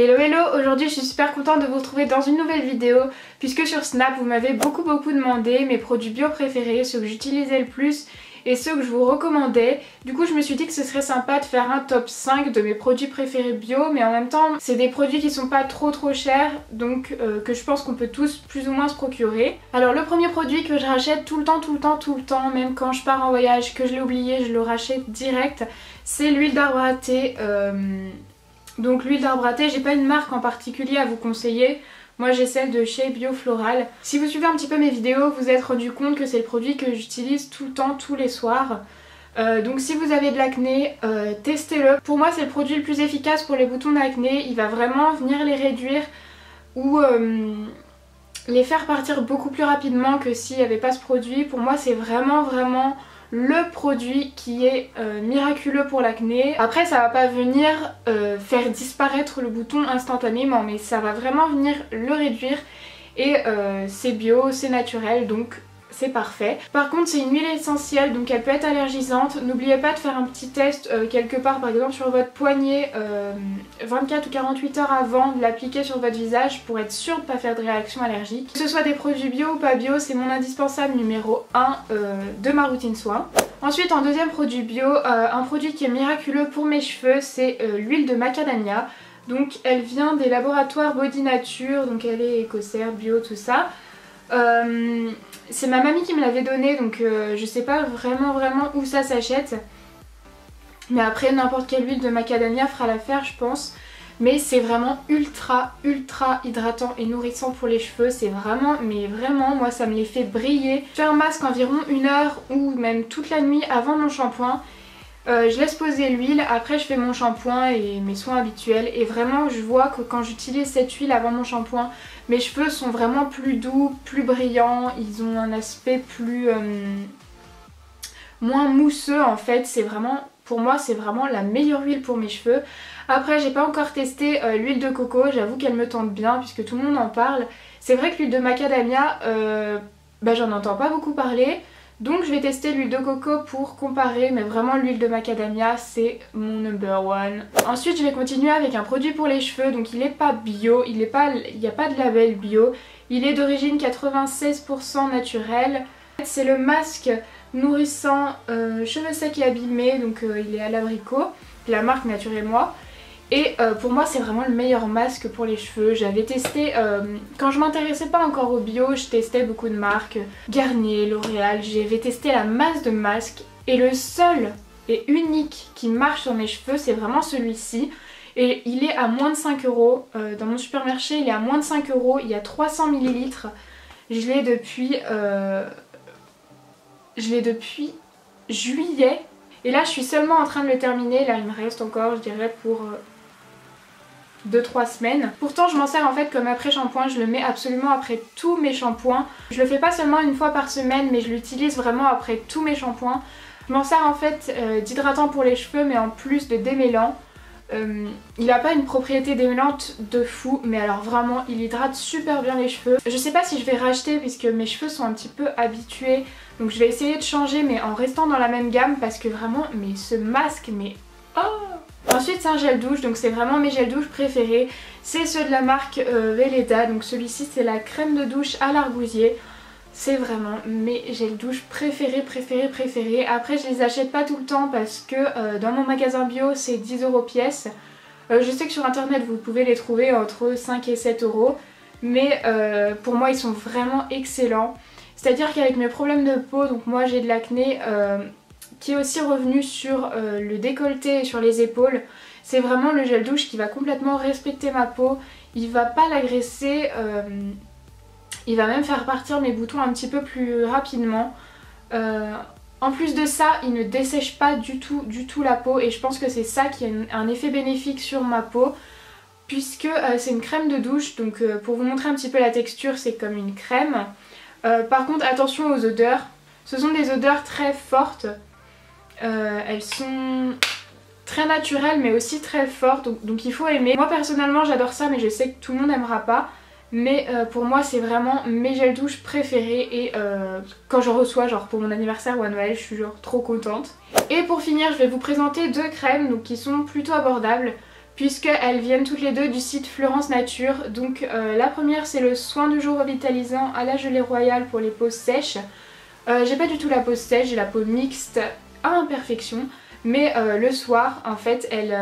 Hello hello, aujourd'hui je suis super contente de vous retrouver dans une nouvelle vidéo puisque sur Snap vous m'avez beaucoup beaucoup demandé mes produits bio préférés, ceux que j'utilisais le plus et ceux que je vous recommandais. Du coup je me suis dit que ce serait sympa de faire un top 5 de mes produits préférés bio mais en même temps c'est des produits qui sont pas trop trop chers donc euh, que je pense qu'on peut tous plus ou moins se procurer. Alors le premier produit que je rachète tout le temps tout le temps tout le temps même quand je pars en voyage que je l'ai oublié je le rachète direct c'est l'huile d'arbre à thé. Euh, donc l'huile d'arbre à thé, j'ai pas une marque en particulier à vous conseiller. Moi j'ai celle de chez Biofloral. Si vous suivez un petit peu mes vidéos, vous êtes rendu compte que c'est le produit que j'utilise tout le temps, tous les soirs. Euh, donc si vous avez de l'acné, euh, testez-le. Pour moi c'est le produit le plus efficace pour les boutons d'acné. Il va vraiment venir les réduire ou euh, les faire partir beaucoup plus rapidement que s'il n'y avait pas ce produit. Pour moi c'est vraiment vraiment le produit qui est euh, miraculeux pour l'acné. Après ça va pas venir euh, faire disparaître le bouton instantanément mais ça va vraiment venir le réduire et euh, c'est bio, c'est naturel donc c'est parfait. Par contre c'est une huile essentielle donc elle peut être allergisante. N'oubliez pas de faire un petit test euh, quelque part par exemple sur votre poignet 24 euh, ou 48 heures avant de l'appliquer sur votre visage pour être sûr de ne pas faire de réaction allergique. Que ce soit des produits bio ou pas bio c'est mon indispensable numéro 1 euh, de ma routine soin. Ensuite en deuxième produit bio, un produit qui est miraculeux pour mes cheveux c'est l'huile de macadamia. Donc elle vient des laboratoires Body Nature, donc elle est écossaire, bio, tout ça. Euh, c'est ma mamie qui me l'avait donné donc euh, je sais pas vraiment vraiment où ça s'achète. Mais après n'importe quelle huile de macadamia fera l'affaire je pense. Mais c'est vraiment ultra ultra hydratant et nourrissant pour les cheveux. C'est vraiment mais vraiment moi ça me les fait briller. Je fais un masque environ une heure ou même toute la nuit avant mon shampoing. Euh, je laisse poser l'huile, après je fais mon shampoing et mes soins habituels et vraiment je vois que quand j'utilise cette huile avant mon shampoing, mes cheveux sont vraiment plus doux, plus brillants, ils ont un aspect plus... Euh, moins mousseux en fait, c'est vraiment... Pour moi c'est vraiment la meilleure huile pour mes cheveux. Après j'ai pas encore testé euh, l'huile de coco, j'avoue qu'elle me tente bien puisque tout le monde en parle. C'est vrai que l'huile de macadamia, bah, j'en entends pas beaucoup parler. Donc je vais tester l'huile de coco pour comparer, mais vraiment l'huile de macadamia c'est mon number one. Ensuite je vais continuer avec un produit pour les cheveux, donc il n'est pas bio, il n'y a pas de label bio, il est d'origine 96% naturel. C'est le masque nourrissant euh, cheveux secs et abîmés, donc euh, il est à l'abricot, la marque Naturel Moi. Et euh, pour moi c'est vraiment le meilleur masque pour les cheveux. J'avais testé, euh, quand je m'intéressais pas encore au bio, je testais beaucoup de marques. Garnier, L'Oréal, j'avais testé la masse de masques. Et le seul et unique qui marche sur mes cheveux c'est vraiment celui-ci. Et il est à moins de 5 euros. Euh, dans mon supermarché il est à moins de 5 euros. Il y a 300 ml. Je l'ai depuis... je l'ai depuis juillet. Et là je suis seulement en train de le terminer. Là il me reste encore je dirais pour 2-3 semaines. Pourtant je m'en sers en fait comme après shampoing, je le mets absolument après tous mes shampoings. Je le fais pas seulement une fois par semaine mais je l'utilise vraiment après tous mes shampoings. Je m'en sers en fait euh, d'hydratant pour les cheveux mais en plus de démêlant. Euh, il n'a pas une propriété démêlante de fou mais alors vraiment il hydrate super bien les cheveux. Je sais pas si je vais racheter puisque mes cheveux sont un petit peu habitués donc je vais essayer de changer mais en restant dans la même gamme parce que vraiment mais ce masque mais oh Ensuite c'est un gel douche, donc c'est vraiment mes gels douche préférés. C'est ceux de la marque euh, Veleda, donc celui-ci c'est la crème de douche à l'argousier. C'est vraiment mes gels douche préférés, préférés, préférés. Après je les achète pas tout le temps parce que euh, dans mon magasin bio c'est 10 euros pièce. Euh, je sais que sur internet vous pouvez les trouver entre 5 et 7 euros. Mais pour moi ils sont vraiment excellents. C'est-à-dire qu'avec mes problèmes de peau, donc moi j'ai de l'acné, qui est aussi revenu sur euh, le décolleté et sur les épaules. C'est vraiment le gel douche qui va complètement respecter ma peau. Il va pas l'agresser, euh, il va même faire partir mes boutons un petit peu plus rapidement. Euh, en plus de ça, il ne dessèche pas du tout, du tout la peau et je pense que c'est ça qui a un effet bénéfique sur ma peau puisque c'est une crème de douche donc pour vous montrer un petit peu la texture c'est comme une crème. par contre attention aux odeurs, ce sont des odeurs très fortes euh, elles sont très naturelles mais aussi très fortes donc, il faut aimer. Moi personnellement j'adore ça mais je sais que tout le monde n'aimera pas. Mais euh, pour moi c'est vraiment mes gels douche préférés et euh, quand je reçois genre pour mon anniversaire ou à Noël je suis genre trop contente. Et pour finir je vais vous présenter deux crèmes donc, qui sont plutôt abordables puisqu'elles viennent toutes les deux du site Florence Nature. Donc la première c'est le soin de jour revitalisant à la gelée royale pour les peaux sèches. J'ai pas du tout la peau sèche, j'ai la peau mixte à imperfection. Mais euh, le soir en fait elle,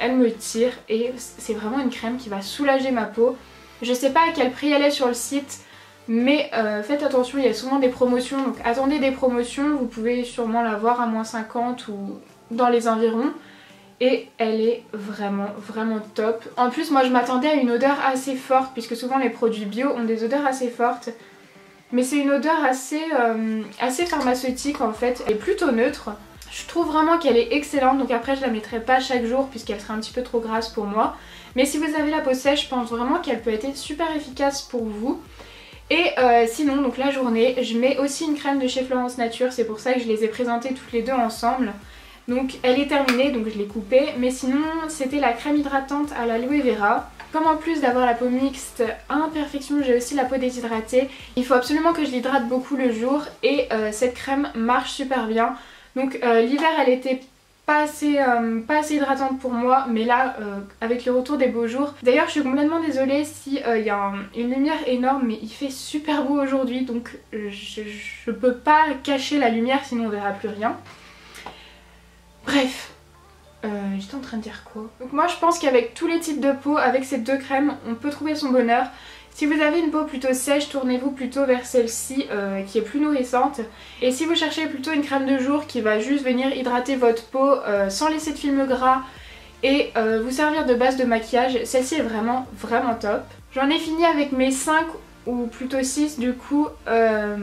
elle me tire et c'est vraiment une crème qui va soulager ma peau. Je sais pas à quel prix elle est sur le site mais faites attention, il y a souvent des promotions, donc attendez des promotions, vous pouvez sûrement la voir à moins 50 ou dans les environs et elle est vraiment vraiment top. En plus moi je m'attendais à une odeur assez forte puisque souvent les produits bio ont des odeurs assez fortes mais c'est une odeur assez, euh, assez pharmaceutique en fait, est plutôt neutre. Je trouve vraiment qu'elle est excellente donc après je la mettrai pas chaque jour puisqu'elle serait un petit peu trop grasse pour moi mais si vous avez la peau sèche je pense vraiment qu'elle peut être super efficace pour vous. Et euh, sinon donc la journée je mets aussi une crème de chez Florence Nature c'est pour ça que je les ai présentées toutes les deux ensemble. Donc elle est terminée, donc je l'ai coupée. Mais sinon, c'était la crème hydratante à l'aloe vera. Comme en plus d'avoir la peau mixte imperfection, j'ai aussi la peau déshydratée. Il faut absolument que je l'hydrate beaucoup le jour et euh, cette crème marche super bien. Donc euh, l'hiver, elle était pas assez, euh, pas assez hydratante pour moi mais là avec le retour des beaux jours d'ailleurs je suis complètement désolée si il y a une lumière énorme mais il fait super beau aujourd'hui donc je, je peux pas cacher la lumière sinon on verra plus rien Bref, euh, j'étais en train de dire quoi Donc moi je pense qu'avec tous les types de peau, avec ces deux crèmes, on peut trouver son bonheur. Si vous avez une peau plutôt sèche, tournez-vous plutôt vers celle-ci euh, qui est plus nourrissante. Et si vous cherchez plutôt une crème de jour qui va juste venir hydrater votre peau euh, sans laisser de film gras et vous servir de base de maquillage, celle-ci est vraiment vraiment top. J'en ai fini avec mes 5 ou plutôt 6 du coup euh,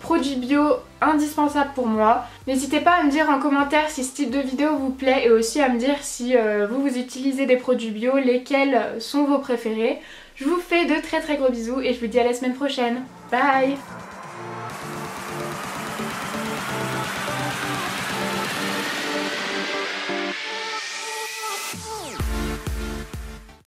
produits bio indispensables pour moi. N'hésitez pas à me dire en commentaire si ce type de vidéo vous plaît et aussi à me dire si euh, vous vous utilisez des produits bio, lesquels sont vos préférés. Je vous fais de très très gros bisous et je vous dis à la semaine prochaine. Bye